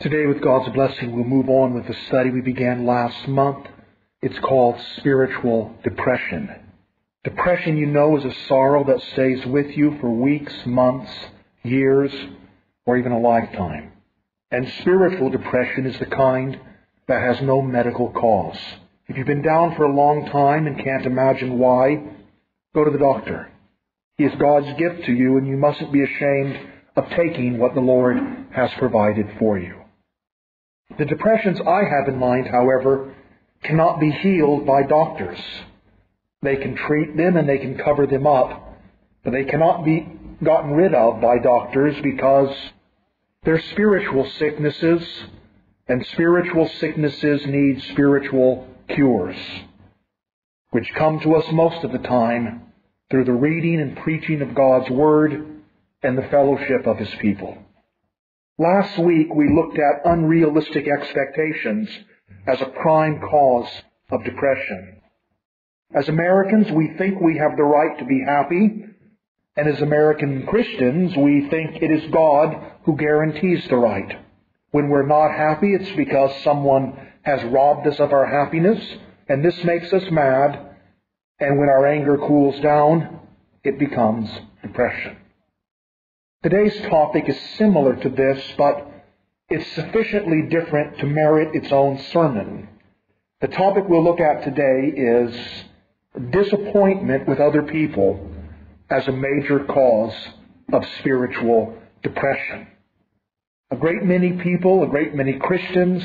Today, with God's blessing, we'll move on with the study we began last month. It's called spiritual depression. Depression, you know, is a sorrow that stays with you for weeks, months, years, or even a lifetime. And spiritual depression is the kind that has no medical cause. If you've been down for a long time and can't imagine why, go to the doctor. He is God's gift to you, and you mustn't be ashamed of taking what the Lord has provided for you. The depressions I have in mind, however, cannot be healed by doctors. They can treat them and they can cover them up, but they cannot be gotten rid of by doctors because they're spiritual sicknesses, and spiritual sicknesses need spiritual cures, which come to us most of the time through the reading and preaching of God's Word and the fellowship of His people. Last week we looked at unrealistic expectations as a prime cause of depression. As Americans, we think we have the right to be happy, and as American Christians, we think it is God who guarantees the right. When we're not happy, it's because someone has robbed us of our happiness, and this makes us mad, and when our anger cools down, it becomes depression. Today's topic is similar to this, but it's sufficiently different to merit its own sermon. The topic we'll look at today is disappointment with other people as a major cause of spiritual depression. A great many people, a great many Christians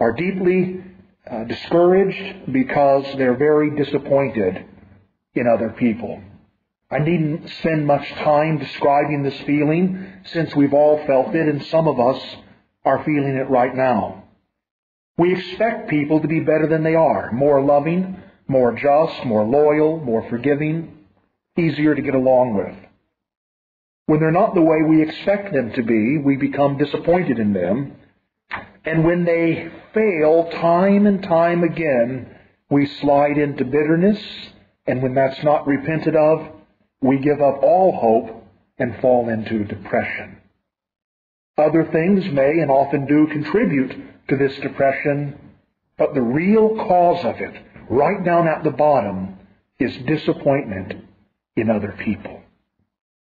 are deeply uh, discouraged because they're very disappointed in other people. I needn't spend much time describing this feeling since we've all felt it and some of us are feeling it right now. We expect people to be better than they are, more loving, more just, more loyal, more forgiving, easier to get along with. When they're not the way we expect them to be, we become disappointed in them. And when they fail time and time again, we slide into bitterness. And when that's not repented of, we give up all hope and fall into depression. Other things may and often do contribute to this depression, but the real cause of it, right down at the bottom, is disappointment in other people.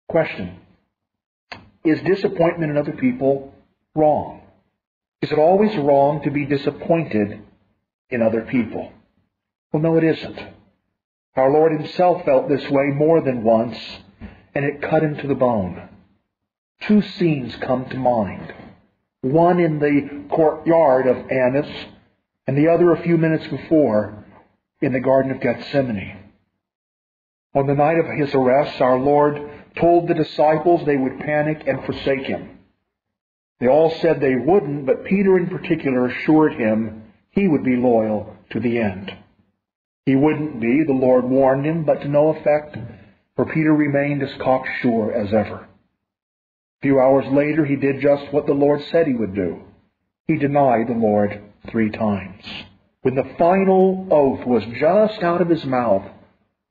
Question. Is disappointment in other people wrong? Is it always wrong to be disappointed in other people? Well, no, it isn't. Our Lord himself felt this way more than once, and it cut him to the bone. Two scenes come to mind. One in the courtyard of Annas, and the other a few minutes before in the Garden of Gethsemane. On the night of his arrest, our Lord told the disciples they would panic and forsake him. They all said they wouldn't, but Peter in particular assured him he would be loyal to the end. He wouldn't be, the Lord warned him, but to no effect, for Peter remained as cocksure as ever. A few hours later, he did just what the Lord said he would do. He denied the Lord three times. When the final oath was just out of his mouth,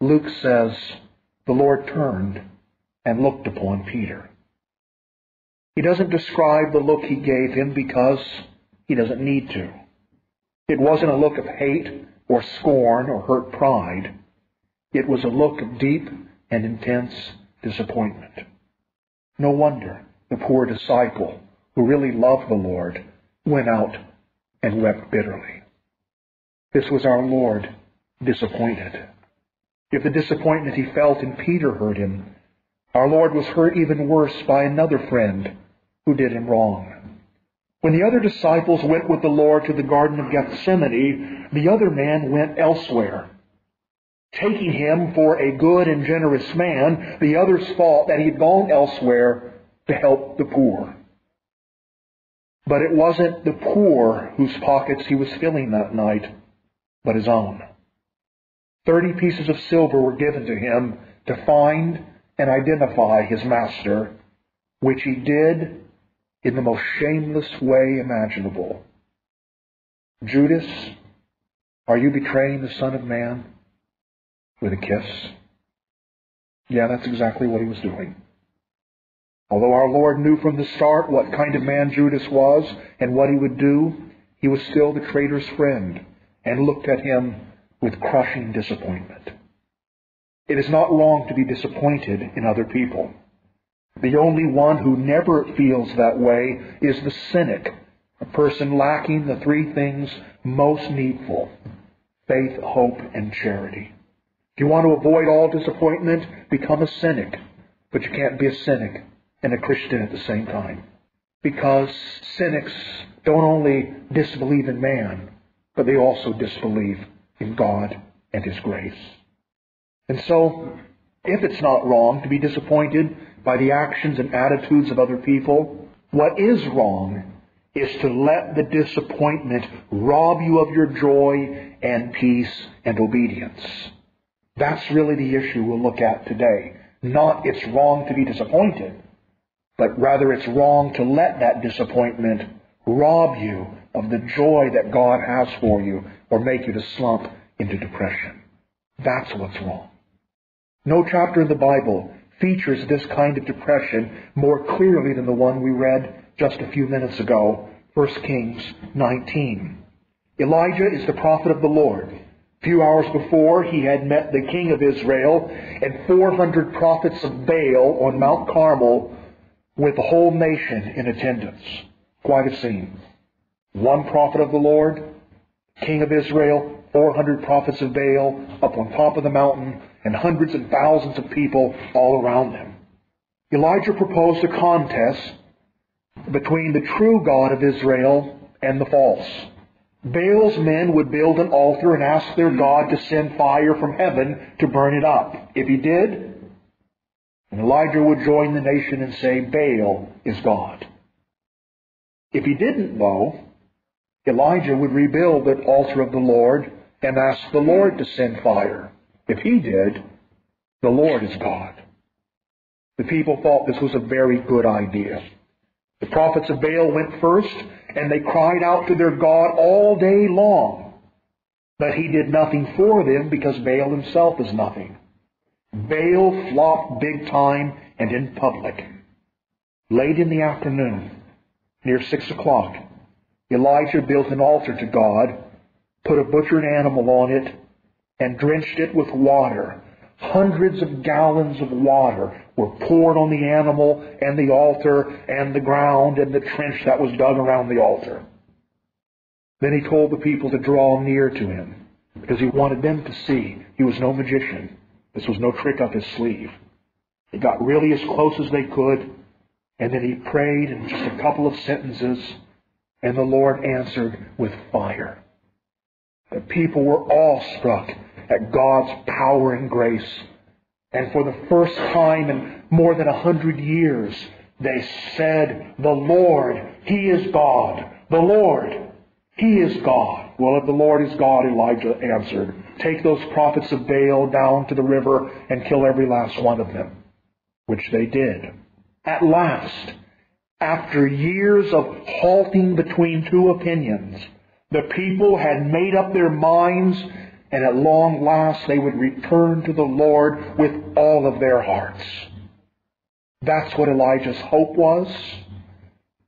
Luke says, the Lord turned and looked upon Peter. He doesn't describe the look he gave him because he doesn't need to. It wasn't a look of hate or scorn or hurt pride. It was a look of deep and intense disappointment. No wonder the poor disciple, who really loved the Lord, went out and wept bitterly. This was our Lord disappointed. If the disappointment he felt in Peter hurt him, our Lord was hurt even worse by another friend who did him wrong. When the other disciples went with the Lord to the Garden of Gethsemane, the other man went elsewhere. Taking him for a good and generous man, the others thought that he had gone elsewhere to help the poor. But it wasn't the poor whose pockets he was filling that night, but his own. Thirty pieces of silver were given to him to find and identify his master, which he did in the most shameless way imaginable. Judas, are you betraying the Son of Man with a kiss? Yeah, that's exactly what he was doing. Although our Lord knew from the start what kind of man Judas was and what he would do, he was still the traitor's friend and looked at him with crushing disappointment. It is not wrong to be disappointed in other people. The only one who never feels that way is the cynic, a person lacking the three things most needful faith, hope, and charity. If you want to avoid all disappointment, become a cynic. But you can't be a cynic and a Christian at the same time. Because cynics don't only disbelieve in man, but they also disbelieve in God and His grace. And so, if it's not wrong to be disappointed by the actions and attitudes of other people, what is wrong is to let the disappointment rob you of your joy and peace and obedience. That's really the issue we'll look at today. Not it's wrong to be disappointed, but rather it's wrong to let that disappointment rob you of the joy that God has for you or make you to slump into depression. That's what's wrong. No chapter in the Bible features this kind of depression more clearly than the one we read just a few minutes ago, 1 Kings 19. Elijah is the prophet of the Lord. A few hours before, he had met the king of Israel and 400 prophets of Baal on Mount Carmel with the whole nation in attendance. Quite a scene. One prophet of the Lord, king of Israel, 400 prophets of Baal up on top of the mountain, and hundreds and thousands of people all around them. Elijah proposed a contest between the true God of Israel and the false. Baal's men would build an altar and ask their God to send fire from heaven to burn it up. If he did, Elijah would join the nation and say, Baal is God. If he didn't, though, Elijah would rebuild the altar of the Lord and ask the Lord to send fire. If he did, the Lord is God. The people thought this was a very good idea. The prophets of Baal went first, and they cried out to their God all day long. But he did nothing for them because Baal himself is nothing. Baal flopped big time and in public. Late in the afternoon, near six o'clock, Elijah built an altar to God, put a butchered animal on it, and drenched it with water. Hundreds of gallons of water were poured on the animal and the altar and the ground and the trench that was dug around the altar. Then he told the people to draw near to him because he wanted them to see he was no magician. This was no trick up his sleeve. They got really as close as they could, and then he prayed in just a couple of sentences, and the Lord answered with fire. The people were awestruck at God's power and grace. And for the first time in more than a hundred years, they said, The Lord, He is God. The Lord, He is God. Well, if the Lord is God, Elijah answered, take those prophets of Baal down to the river and kill every last one of them. Which they did. At last, after years of halting between two opinions, the people had made up their minds, and at long last they would return to the Lord with all of their hearts. That's what Elijah's hope was.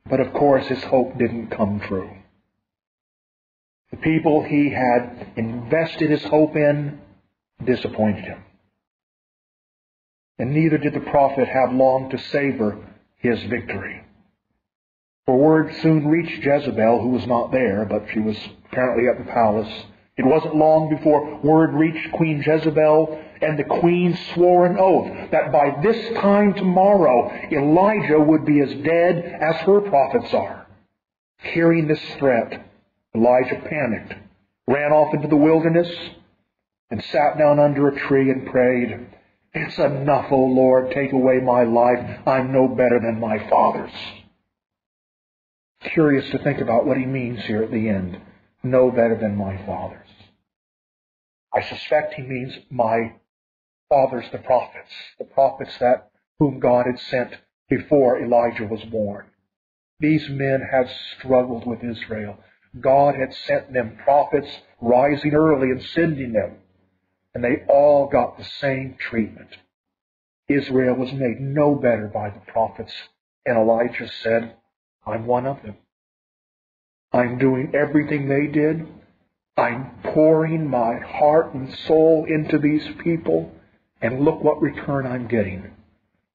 But of course, his hope didn't come true. The people he had invested his hope in disappointed him. And neither did the prophet have long to savor his victory. For word soon reached Jezebel, who was not there, but she was apparently at the palace. It wasn't long before word reached Queen Jezebel, and the queen swore an oath that by this time tomorrow Elijah would be as dead as her prophets are. Hearing this threat, Elijah panicked, ran off into the wilderness, and sat down under a tree and prayed, It's enough, O Lord, take away my life. I'm no better than my fathers curious to think about what he means here at the end. No better than my fathers. I suspect he means my fathers, the prophets, the prophets that whom God had sent before Elijah was born. These men had struggled with Israel. God had sent them prophets rising early and sending them. And they all got the same treatment. Israel was made no better by the prophets And Elijah said, I'm one of them. I'm doing everything they did. I'm pouring my heart and soul into these people, and look what return I'm getting.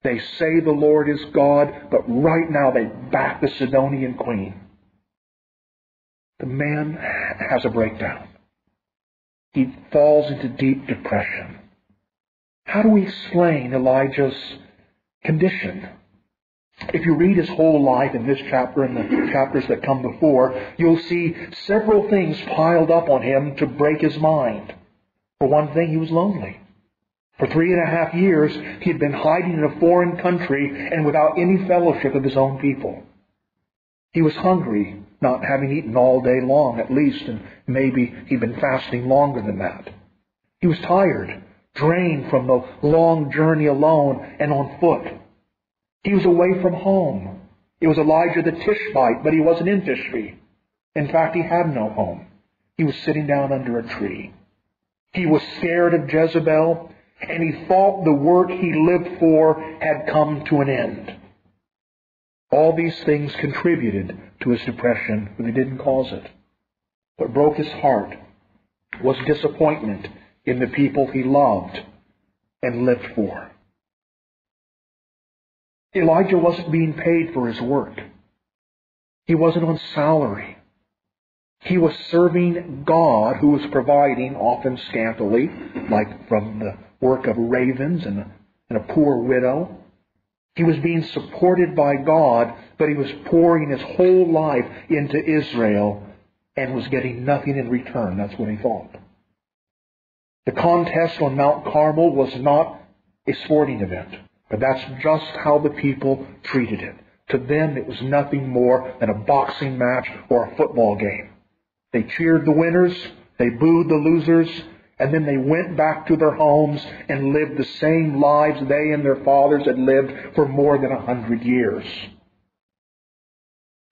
They say the Lord is God, but right now they back the Sidonian queen. The man has a breakdown. He falls into deep depression. How do we explain Elijah's condition? If you read his whole life in this chapter and the chapters that come before, you'll see several things piled up on him to break his mind. For one thing, he was lonely. For three and a half years, he had been hiding in a foreign country and without any fellowship of his own people. He was hungry, not having eaten all day long at least, and maybe he'd been fasting longer than that. He was tired, drained from the long journey alone and on foot. He was away from home. It was Elijah the Tishbite, but he wasn't in Tishbe. In fact, he had no home. He was sitting down under a tree. He was scared of Jezebel, and he thought the work he lived for had come to an end. All these things contributed to his depression, but they didn't cause it. What broke his heart was disappointment in the people he loved and lived for. Elijah wasn't being paid for his work. He wasn't on salary. He was serving God who was providing, often scantily, like from the work of ravens and a, and a poor widow. He was being supported by God, but he was pouring his whole life into Israel and was getting nothing in return. That's what he thought. The contest on Mount Carmel was not a sporting event. But that's just how the people treated it. To them, it was nothing more than a boxing match or a football game. They cheered the winners, they booed the losers, and then they went back to their homes and lived the same lives they and their fathers had lived for more than a hundred years.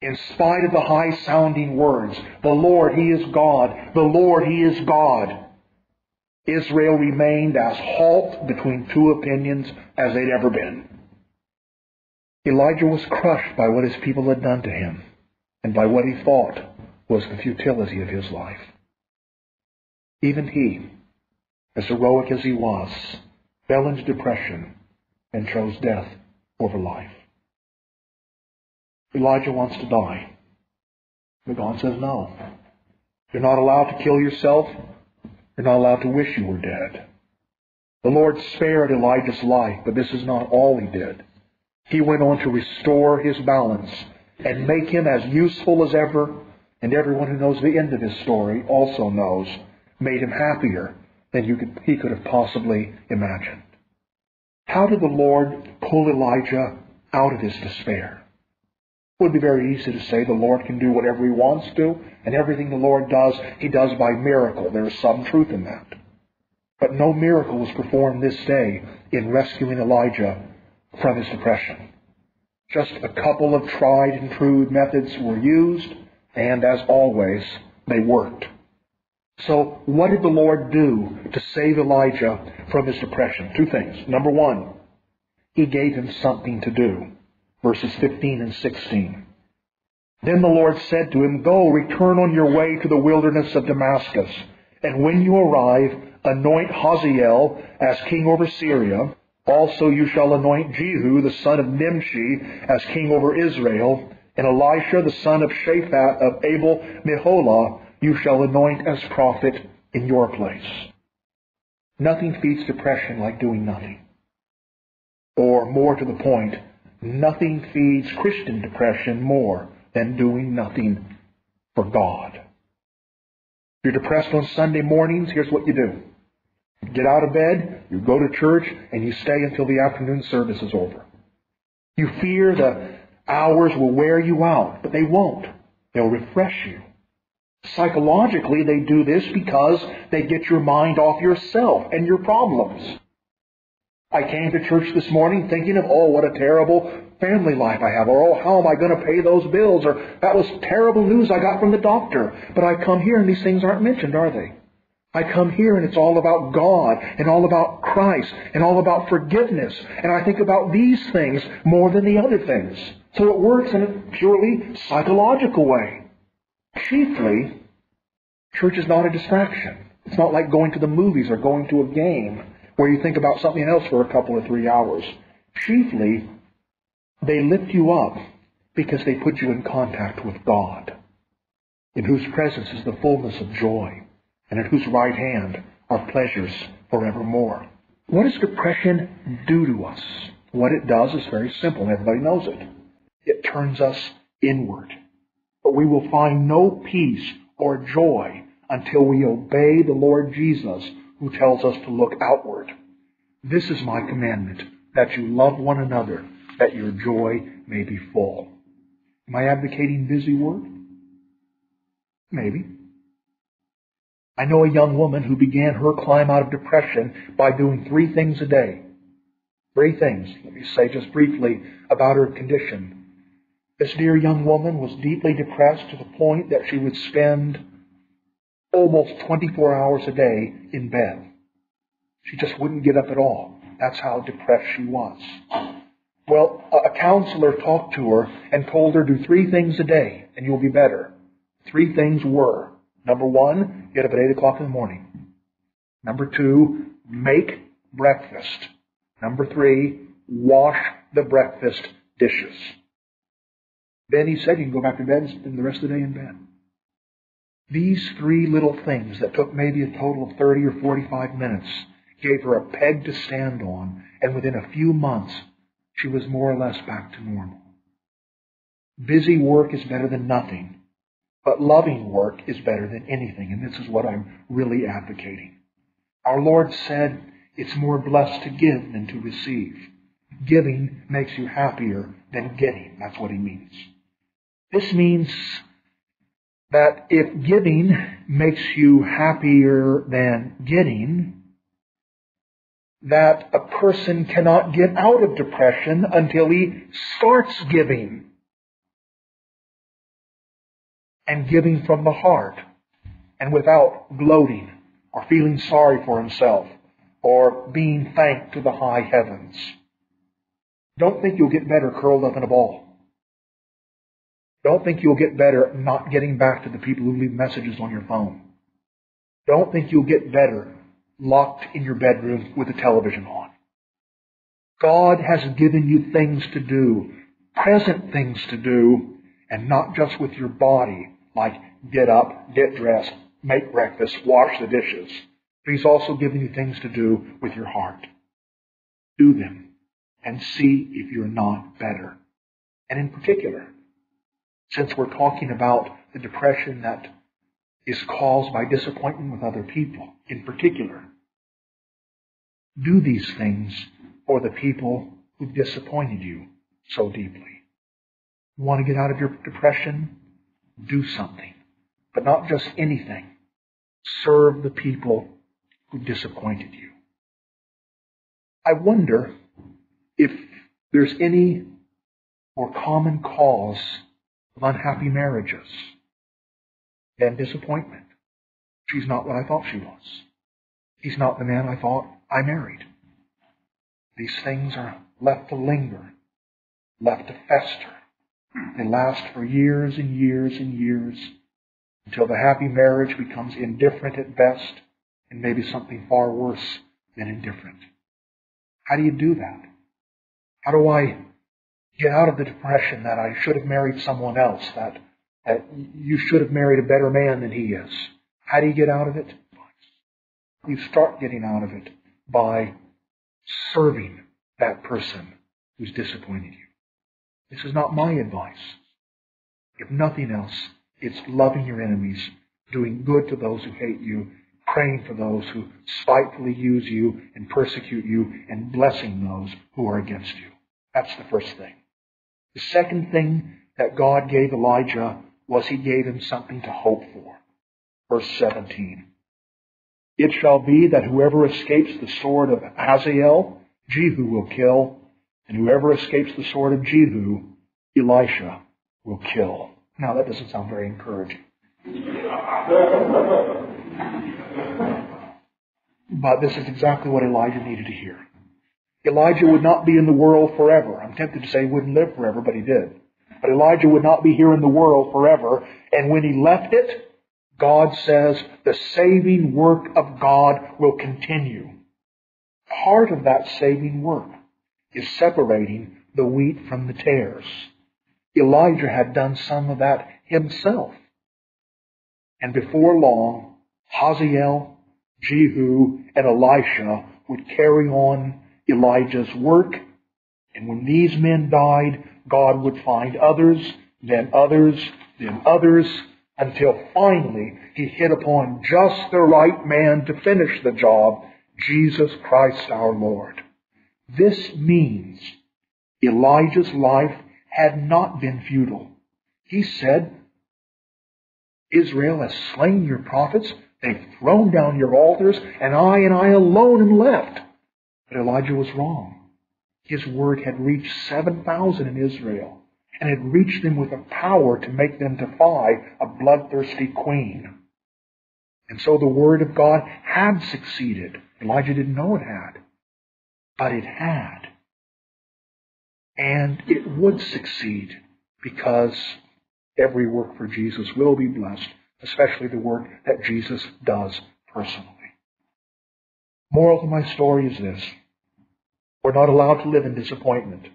In spite of the high sounding words, the Lord, He is God, the Lord, He is God, Israel remained as halt between two opinions as they'd ever been. Elijah was crushed by what his people had done to him and by what he thought was the futility of his life. Even he, as heroic as he was, fell into depression and chose death over life. Elijah wants to die. But God says no. You're not allowed to kill yourself. You're not allowed to wish you were dead. The Lord spared Elijah's life, but this is not all he did. He went on to restore his balance and make him as useful as ever, and everyone who knows the end of his story also knows, made him happier than could, he could have possibly imagined. How did the Lord pull Elijah out of his despair? It would be very easy to say the Lord can do whatever He wants to, and everything the Lord does, He does by miracle. There is some truth in that. But no miracle was performed this day in rescuing Elijah from his depression. Just a couple of tried and true methods were used, and as always, they worked. So, what did the Lord do to save Elijah from his depression? Two things. Number one, He gave him something to do verses 15 and 16. Then the Lord said to him, Go, return on your way to the wilderness of Damascus, and when you arrive, anoint Hazael as king over Syria. Also you shall anoint Jehu, the son of Nimshi, as king over Israel, and Elisha, the son of Shaphat of Abel Meholah, you shall anoint as prophet in your place. Nothing feeds depression like doing nothing. Or, more to the point, Nothing feeds Christian depression more than doing nothing for God. If you're depressed on Sunday mornings, here's what you do. Get out of bed, you go to church, and you stay until the afternoon service is over. You fear the hours will wear you out, but they won't. They'll refresh you. Psychologically, they do this because they get your mind off yourself and your problems. I came to church this morning thinking of, oh, what a terrible family life I have, or oh, how am I going to pay those bills, or that was terrible news I got from the doctor. But I come here and these things aren't mentioned, are they? I come here and it's all about God and all about Christ and all about forgiveness. And I think about these things more than the other things. So it works in a purely psychological way. Chiefly, church is not a distraction. It's not like going to the movies or going to a game where you think about something else for a couple or three hours. Chiefly, they lift you up because they put you in contact with God, in whose presence is the fullness of joy, and at whose right hand are pleasures forevermore. What does depression do to us? What it does is very simple, and everybody knows it. It turns us inward. But we will find no peace or joy until we obey the Lord Jesus, who tells us to look outward. This is my commandment, that you love one another, that your joy may be full. Am I advocating busy work? Maybe. I know a young woman who began her climb out of depression by doing three things a day. Three things. Let me say just briefly about her condition. This dear young woman was deeply depressed to the point that she would spend almost 24 hours a day in bed. She just wouldn't get up at all. That's how depressed she was. Well, a counselor talked to her and told her, do three things a day and you'll be better. Three things were, number one, get up at 8 o'clock in the morning. Number two, make breakfast. Number three, wash the breakfast dishes. Then he said you can go back to bed and spend the rest of the day in bed. These three little things that took maybe a total of 30 or 45 minutes gave her a peg to stand on, and within a few months, she was more or less back to normal. Busy work is better than nothing, but loving work is better than anything, and this is what I'm really advocating. Our Lord said, it's more blessed to give than to receive. Giving makes you happier than getting. That's what he means. This means that if giving makes you happier than getting, that a person cannot get out of depression until he starts giving. And giving from the heart and without gloating or feeling sorry for himself or being thanked to the high heavens. Don't think you'll get better curled up in a ball. Don't think you'll get better not getting back to the people who leave messages on your phone. Don't think you'll get better locked in your bedroom with the television on. God has given you things to do, present things to do, and not just with your body, like get up, get dressed, make breakfast, wash the dishes. But He's also given you things to do with your heart. Do them and see if you're not better. And in particular, since we're talking about the depression that is caused by disappointment with other people in particular. Do these things for the people who've disappointed you so deeply. You want to get out of your depression? Do something. But not just anything. Serve the people who disappointed you. I wonder if there's any more common cause of unhappy marriages and disappointment. She's not what I thought she was. He's not the man I thought I married. These things are left to linger, left to fester. They last for years and years and years until the happy marriage becomes indifferent at best and maybe something far worse than indifferent. How do you do that? How do I get out of the depression that I should have married someone else, that, that you should have married a better man than he is. How do you get out of it? You start getting out of it by serving that person who's disappointed you. This is not my advice. If nothing else, it's loving your enemies, doing good to those who hate you, praying for those who spitefully use you and persecute you, and blessing those who are against you. That's the first thing. The second thing that God gave Elijah was he gave him something to hope for. Verse 17. It shall be that whoever escapes the sword of Hazael, Jehu will kill, and whoever escapes the sword of Jehu, Elisha will kill. Now that doesn't sound very encouraging. but this is exactly what Elijah needed to hear. Elijah would not be in the world forever. I'm tempted to say he wouldn't live forever, but he did. But Elijah would not be here in the world forever. And when he left it, God says the saving work of God will continue. Part of that saving work is separating the wheat from the tares. Elijah had done some of that himself. And before long, Hazael, Jehu, and Elisha would carry on Elijah's work. And when these men died, God would find others, then others, then others, until finally he hit upon just the right man to finish the job, Jesus Christ our Lord. This means Elijah's life had not been futile. He said, Israel has slain your prophets, they've thrown down your altars, and I and I alone am left. But Elijah was wrong. His word had reached 7,000 in Israel and had reached them with a power to make them defy a bloodthirsty queen. And so the word of God had succeeded. Elijah didn't know it had, but it had. And it would succeed because every work for Jesus will be blessed, especially the work that Jesus does personally. Moral to my story is this. We're not allowed to live in disappointment.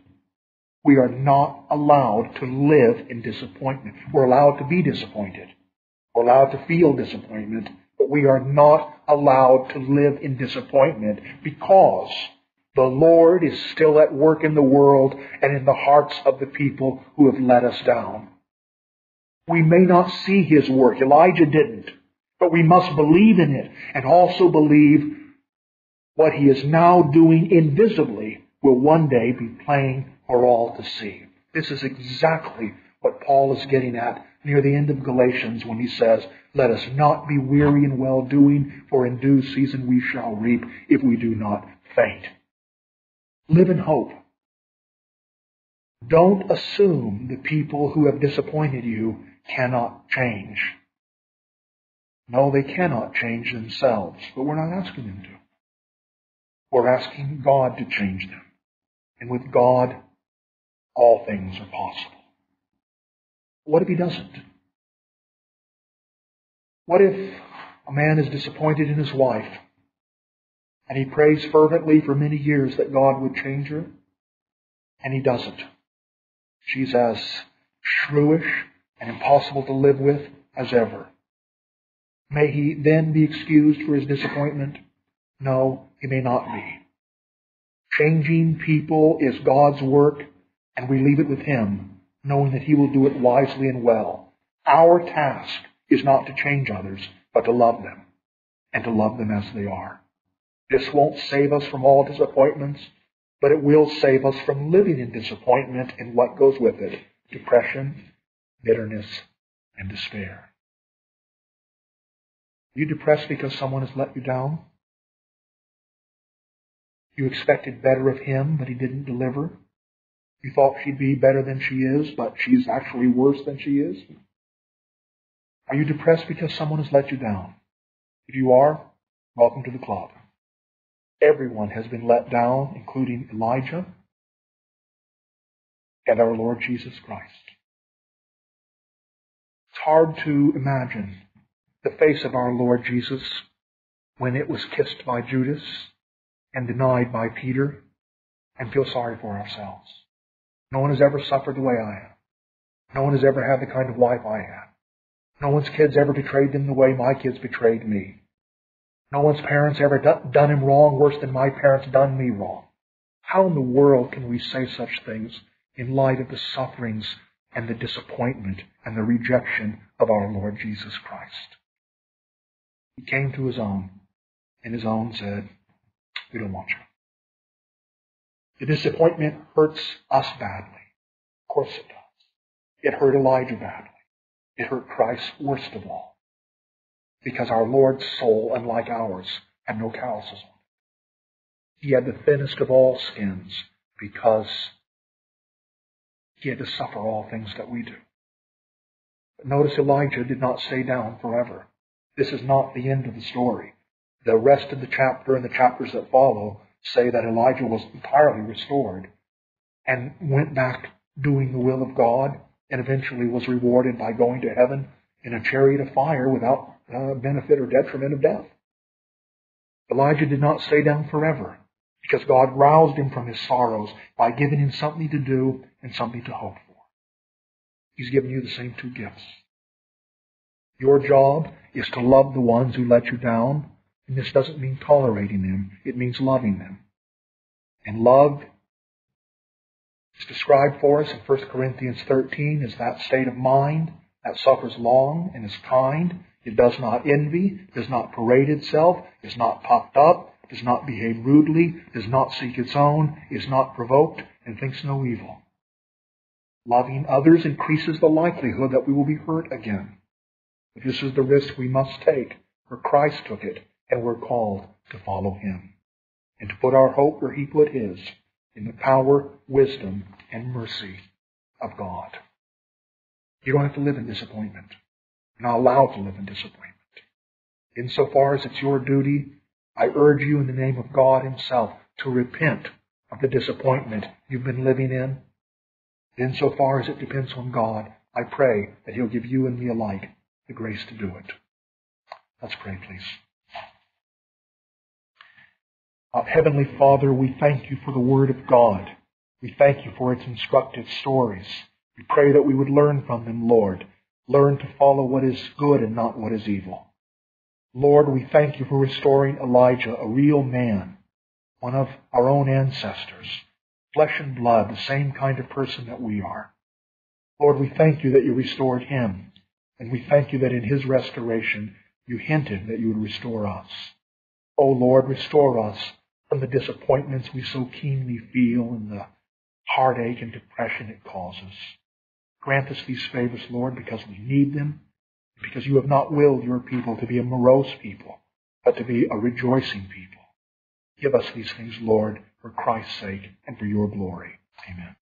We are not allowed to live in disappointment. We're allowed to be disappointed. We're allowed to feel disappointment, but we are not allowed to live in disappointment because the Lord is still at work in the world and in the hearts of the people who have let us down. We may not see his work. Elijah didn't. But we must believe in it and also believe what he is now doing invisibly will one day be plain for all to see. This is exactly what Paul is getting at near the end of Galatians when he says, Let us not be weary in well doing, for in due season we shall reap if we do not faint. Live in hope. Don't assume the people who have disappointed you cannot change. No, they cannot change themselves, but we're not asking them to. We're asking God to change them. And with God, all things are possible. What if he doesn't? What if a man is disappointed in his wife and he prays fervently for many years that God would change her and he doesn't? She's as shrewish and impossible to live with as ever. May he then be excused for his disappointment? No, he may not be. Changing people is God's work, and we leave it with him, knowing that he will do it wisely and well. Our task is not to change others, but to love them, and to love them as they are. This won't save us from all disappointments, but it will save us from living in disappointment and what goes with it depression, bitterness, and despair. You depressed because someone has let you down? You expected better of him, but he didn't deliver. You thought she'd be better than she is, but she's actually worse than she is. Are you depressed because someone has let you down? If you are, welcome to the club. Everyone has been let down, including Elijah and our Lord Jesus Christ. It's hard to imagine the face of our Lord Jesus when it was kissed by Judas and denied by Peter and feel sorry for ourselves. No one has ever suffered the way I have. No one has ever had the kind of life I had. No one's kids ever betrayed them the way my kids betrayed me. No one's parents ever done him wrong worse than my parents done me wrong. How in the world can we say such things in light of the sufferings and the disappointment and the rejection of our Lord Jesus Christ? He came to his own, and his own said, we don't want you. The disappointment hurts us badly. Of course it does. It hurt Elijah badly. It hurt Christ worst of all. Because our Lord's soul, unlike ours, had no calluses on it. He had the thinnest of all skins because he had to suffer all things that we do. But notice Elijah did not stay down forever. This is not the end of the story. The rest of the chapter and the chapters that follow say that Elijah was entirely restored and went back doing the will of God and eventually was rewarded by going to heaven in a chariot of fire without uh, benefit or detriment of death. Elijah did not stay down forever because God roused him from his sorrows by giving him something to do and something to hope for. He's given you the same two gifts. Your job is to love the ones who let you down, and this doesn't mean tolerating them, it means loving them. And love is described for us in 1 Corinthians 13 as that state of mind that suffers long and is kind. It does not envy, does not parade itself, is not puffed up, does not behave rudely, does not seek its own, is not provoked, and thinks no evil. Loving others increases the likelihood that we will be hurt again. But this is the risk we must take, for Christ took it, and we're called to follow him, and to put our hope where he put his, in the power, wisdom, and mercy of God. You don't have to live in disappointment. You're not allowed to live in disappointment. Insofar as it's your duty, I urge you in the name of God Himself to repent of the disappointment you've been living in. Insofar as it depends on God, I pray that He'll give you and me alike the grace to do it. Let's pray, please. Uh, Heavenly Father, we thank you for the Word of God. We thank you for its instructive stories. We pray that we would learn from them, Lord. Learn to follow what is good and not what is evil. Lord, we thank you for restoring Elijah, a real man, one of our own ancestors, flesh and blood, the same kind of person that we are. Lord, we thank you that you restored him, and we thank you that in his restoration you hinted that you would restore us. O oh Lord, restore us from the disappointments we so keenly feel and the heartache and depression it causes. Grant us these favors, Lord, because we need them, because you have not willed your people to be a morose people, but to be a rejoicing people. Give us these things, Lord, for Christ's sake and for your glory. Amen.